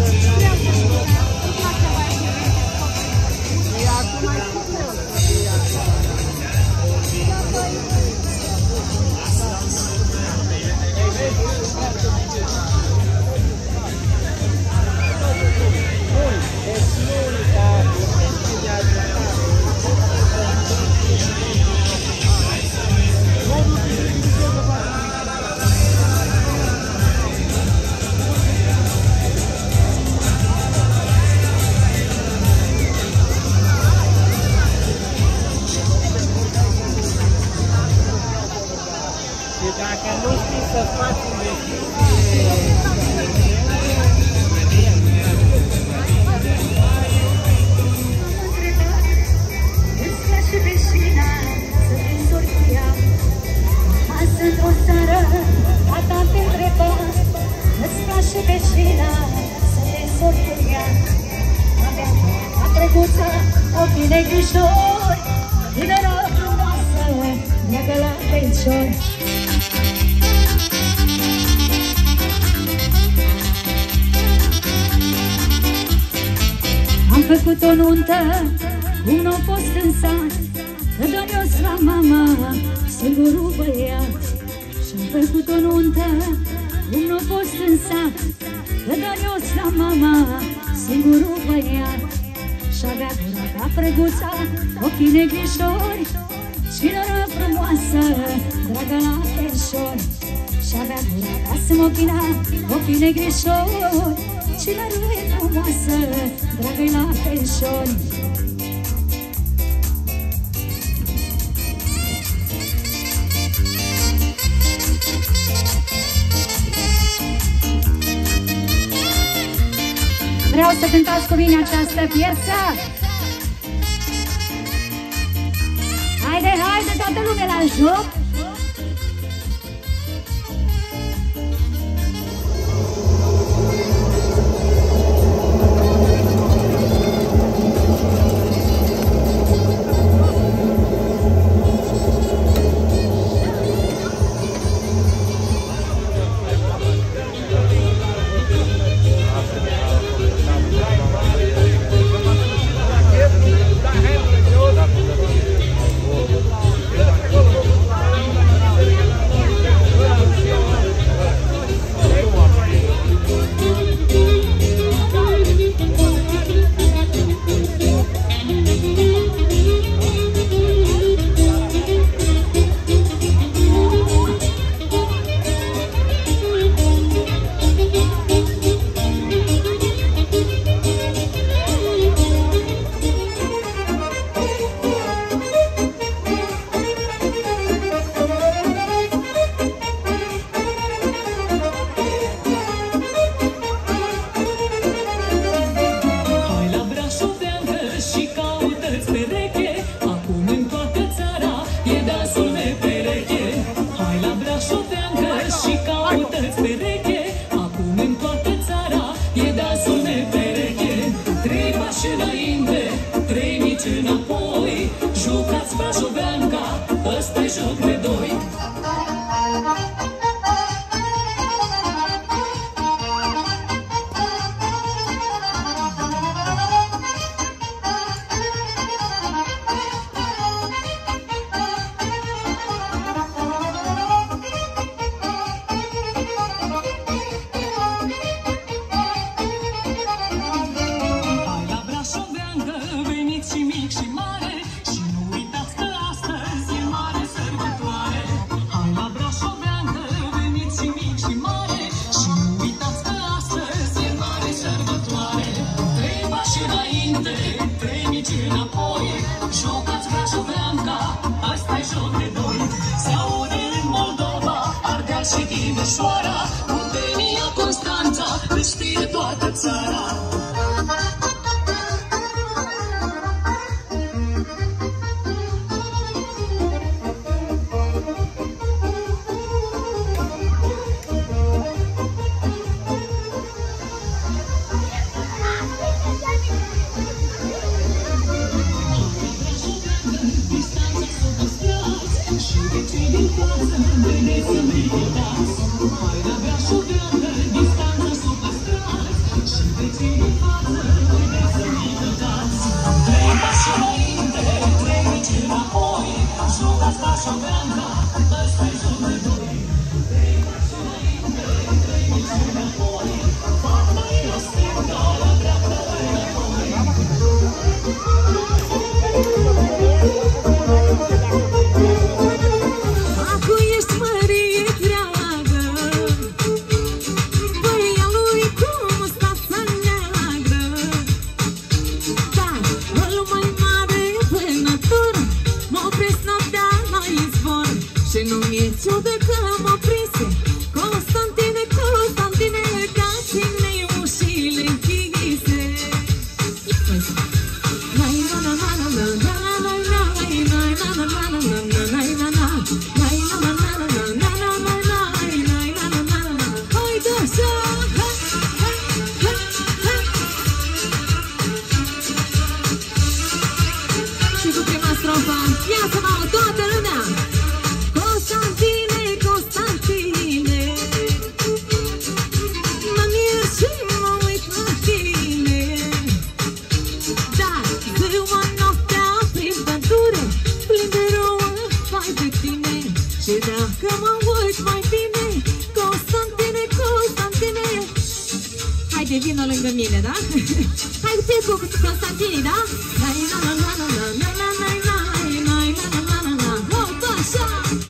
Yeah. să faci într-o seară, tata te întreba Îți place vecina să te însori cu ea Avea a trecuță, ochii negrișori Tineră frumoasă, neacă la făcut o nuntă Cum n-au fost în sat Că doar eu la mama Singurul băiat. Și-am făcut o nuntă Cum n-au fost în sat Că doar eu la mama Singurul băiat. Și-avea gura ca frăguța Ochii negrișori Și nora frumoasă Dragă la perșori Și-avea gura ca smochina Ochii negrișori. Cinare frumoasă, dragă la pensioni Vreau să cântați cu mine această piesă. Haide, haide, toată lumea la joc. puesto y 一直躲在 Vină lângă mine, da? Hai cu cu Constantine, da? La, la, la,